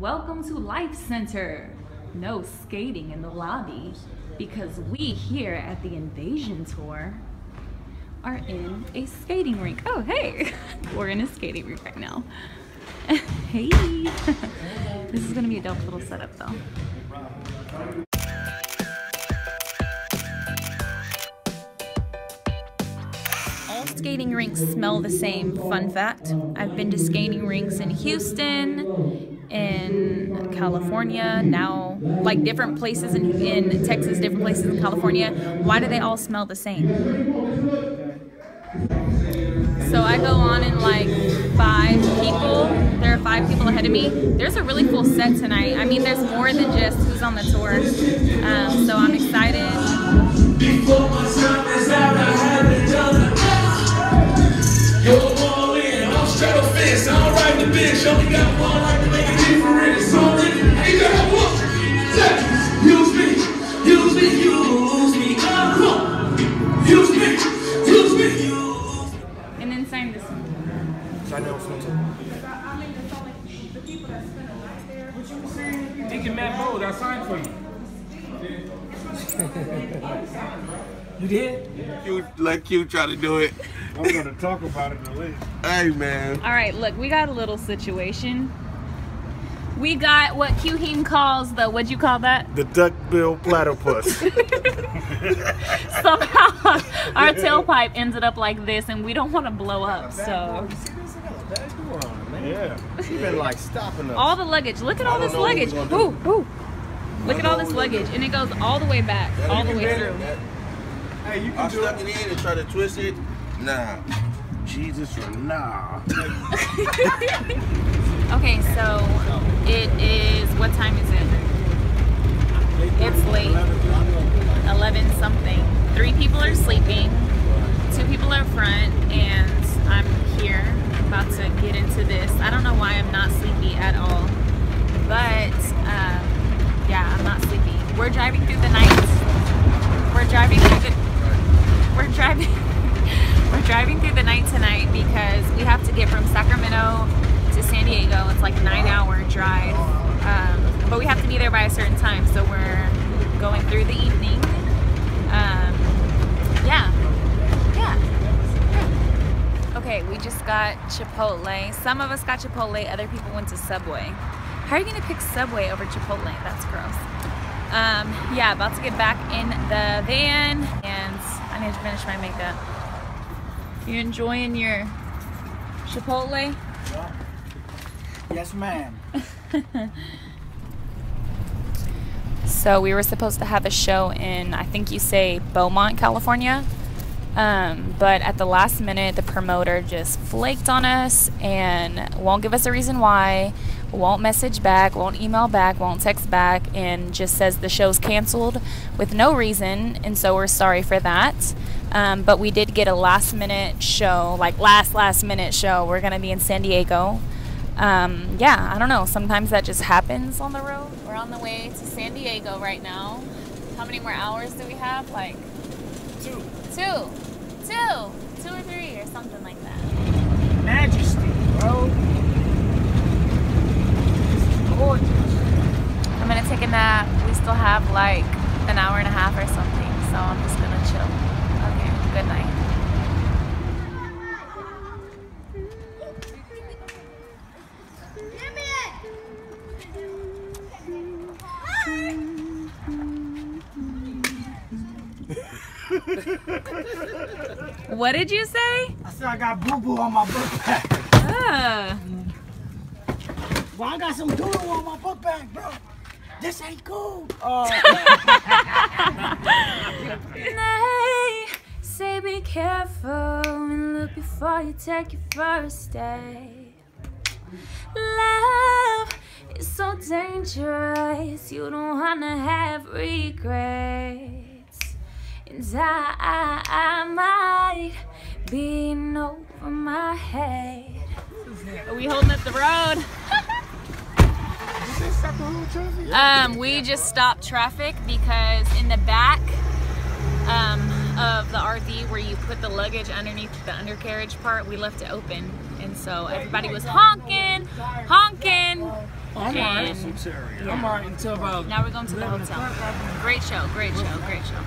Welcome to Life Center. No skating in the lobby because we here at the Invasion Tour are in a skating rink. Oh, hey, we're in a skating rink right now. hey, this is gonna be a dope little setup though. Skating rinks smell the same. Fun fact I've been to skating rinks in Houston, in California, now like different places in, in Texas, different places in California. Why do they all smell the same? So I go on in like five people. There are five people ahead of me. There's a really cool set tonight. I mean, there's more than just who's on the tour. Thinking Matt Bold, I signed for you. You did? You let Q try to do it. I'm gonna talk about it in a minute. Hey, man. All right, look, we got a little situation. We got what Qheem calls the, what'd you call that? The duckbill platypus. Somehow our tailpipe ended up like this and we don't want to blow up, so. yeah. She been like stopping us. All the luggage, look at all this luggage. Ooh, ooh. Look at all this luggage and it goes all the way back, all the way through. Hey, you I can do stuck it. it in and try to twist it. Nah. Jesus or nah. Okay, so it is, what time is it? It's late. 11 something. Three people are sleeping, two people are front, and I'm here about to get into this. I don't know why I'm not sleepy at all, but um, yeah, I'm not sleepy. We're driving To San Diego. It's like a nine hour drive, um, but we have to be there by a certain time, so we're going through the evening. Um, yeah, yeah, yeah. Okay, we just got Chipotle. Some of us got Chipotle. Other people went to Subway. How are you gonna pick Subway over Chipotle? That's gross. Um, yeah, about to get back in the van, and I need to finish my makeup. You enjoying your Chipotle? Yes, ma'am. So we were supposed to have a show in, I think you say Beaumont, California. Um, but at the last minute, the promoter just flaked on us and won't give us a reason why, won't message back, won't email back, won't text back, and just says the show's canceled with no reason. And so we're sorry for that. Um, but we did get a last minute show, like last, last minute show. We're going to be in San Diego. Um, yeah, I don't know. Sometimes that just happens on the road. We're on the way to San Diego right now. How many more hours do we have? Like Two. two, two, two or three, or something like that. Majesty, bro. It's gorgeous. I'm gonna take a nap. We still have like an hour and a half or something, so I'm just gonna chill. Okay, good night. What did you say? I said I got boo boo on my book bag. Uh, Well, I got some doodle on my book bag, bro. This ain't cool. Uh, They say be careful and look before you take your first step. Love is so dangerous, you don't wanna have regrets. And I, I, I might be over my head. Are we holding up the road? Um, we just stopped traffic because in the back um, of the RV where you put the luggage underneath the undercarriage part, we left it open. And so everybody was honking, honking. I'm And alright. I'm alright until about. now we're going to the hotel. Great show, great show, great show.